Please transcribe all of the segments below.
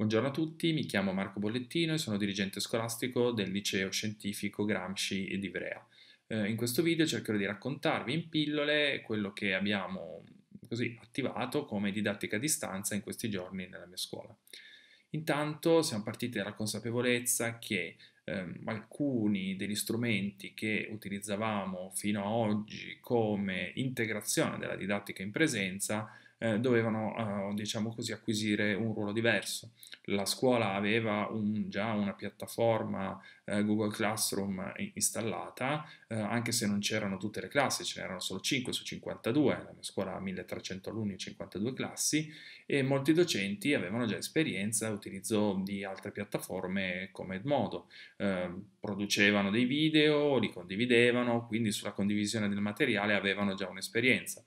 Buongiorno a tutti, mi chiamo Marco Bollettino e sono dirigente scolastico del liceo scientifico Gramsci di Ivrea. Eh, in questo video cercherò di raccontarvi in pillole quello che abbiamo così attivato come didattica a distanza in questi giorni nella mia scuola. Intanto siamo partiti dalla consapevolezza che ehm, alcuni degli strumenti che utilizzavamo fino ad oggi come integrazione della didattica in presenza eh, dovevano, eh, diciamo così, acquisire un ruolo diverso. La scuola aveva un, già una piattaforma eh, Google Classroom installata, eh, anche se non c'erano tutte le classi, ce n'erano solo 5 su 52, la mia scuola ha 1300 alunni e 52 classi, e molti docenti avevano già esperienza utilizzo di altre piattaforme come Edmodo. Eh, producevano dei video, li condividevano, quindi sulla condivisione del materiale avevano già un'esperienza.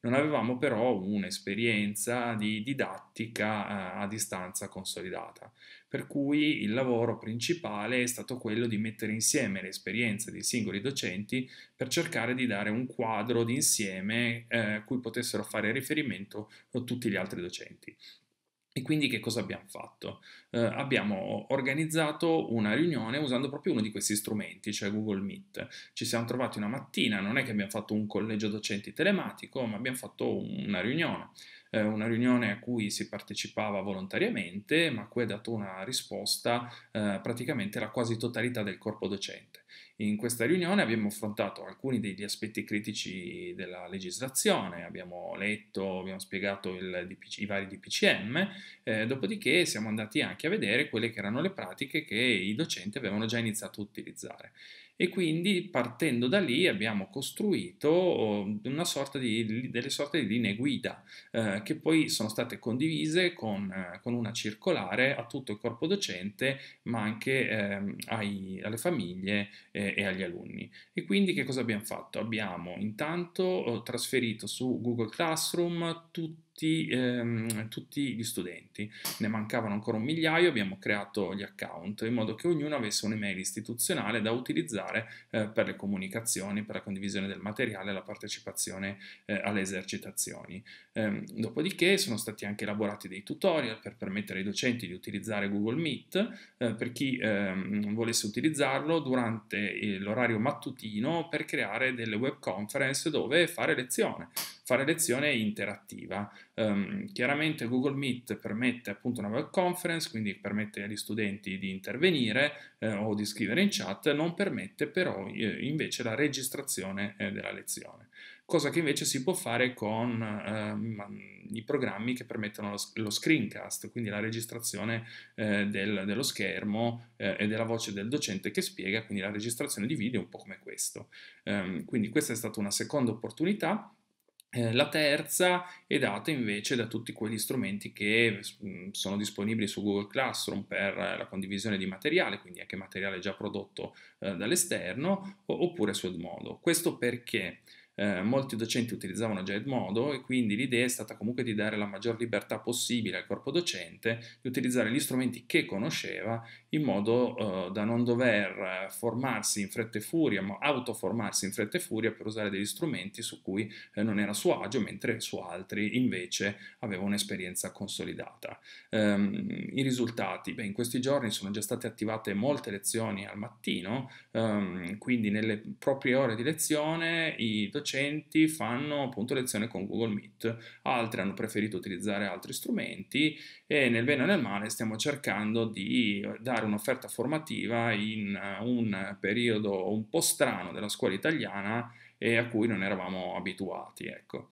Non avevamo però un'esperienza di didattica eh, a distanza consolidata, per cui il lavoro principale è stato quello di mettere insieme le esperienze dei singoli docenti per cercare di dare un quadro d'insieme eh, cui potessero fare riferimento tutti gli altri docenti. E quindi che cosa abbiamo fatto? Eh, abbiamo organizzato una riunione usando proprio uno di questi strumenti, cioè Google Meet. Ci siamo trovati una mattina, non è che abbiamo fatto un collegio docenti telematico, ma abbiamo fatto una riunione. Eh, una riunione a cui si partecipava volontariamente, ma a cui ha dato una risposta eh, praticamente la quasi totalità del corpo docente. In questa riunione abbiamo affrontato alcuni degli aspetti critici della legislazione, abbiamo letto, abbiamo spiegato DPC, i vari DPCM, eh, dopodiché siamo andati anche a vedere quelle che erano le pratiche che i docenti avevano già iniziato a utilizzare e quindi partendo da lì abbiamo costruito oh, una sorta di, delle sorte di linee guida eh, che poi sono state condivise con, eh, con, una circolare a tutto il corpo docente ma anche eh, ai, alle famiglie eh, e agli alunni. E quindi che cosa abbiamo fatto? Abbiamo intanto oh, trasferito su Google Classroom tutti tutti, ehm, tutti, gli studenti. Ne mancavano ancora un migliaio, abbiamo creato gli account in modo che ognuno avesse un'email istituzionale da utilizzare eh, per le comunicazioni, per la condivisione del materiale, la partecipazione eh, alle esercitazioni. Eh, dopodiché sono stati anche elaborati dei tutorial per permettere ai docenti di utilizzare Google Meet eh, per chi ehm, volesse utilizzarlo durante l'orario mattutino per creare delle web conference dove fare lezione fare lezione interattiva. Um, chiaramente Google Meet permette appunto una web conference, quindi permette agli studenti di intervenire eh, o di scrivere in chat, non permette però eh, invece la registrazione eh, della lezione, cosa che invece si può fare con ehm, i programmi che permettono lo, screencast, quindi la registrazione eh, del, dello schermo eh, e della voce del docente che spiega, quindi la registrazione di video un po' come questo. Um, quindi questa è stata una seconda opportunità la terza è data invece da tutti quegli strumenti che mm, sono disponibili su Google Classroom per la condivisione di materiale, quindi anche materiale già prodotto eh, dall'esterno, oppure su Edmodo. Questo perché eh, molti docenti utilizzavano già Edmodo e quindi l'idea è stata comunque di dare la maggior libertà possibile al corpo docente di utilizzare gli strumenti che conosceva in modo eh, da non dover formarsi in fretta e furia, ma autoformarsi in fretta e furia per usare degli strumenti su cui eh, non era a suo agio, mentre su altri invece aveva un'esperienza consolidata. Um, I risultati, beh, in questi giorni sono già state attivate molte lezioni al mattino, um, quindi nelle proprie ore di lezione i docenti docenti fanno appunto lezione con Google Meet, altri hanno preferito utilizzare altri strumenti e nel bene e nel male stiamo cercando di dare un'offerta formativa in un periodo un po' strano della scuola italiana e a cui non eravamo abituati. Ecco.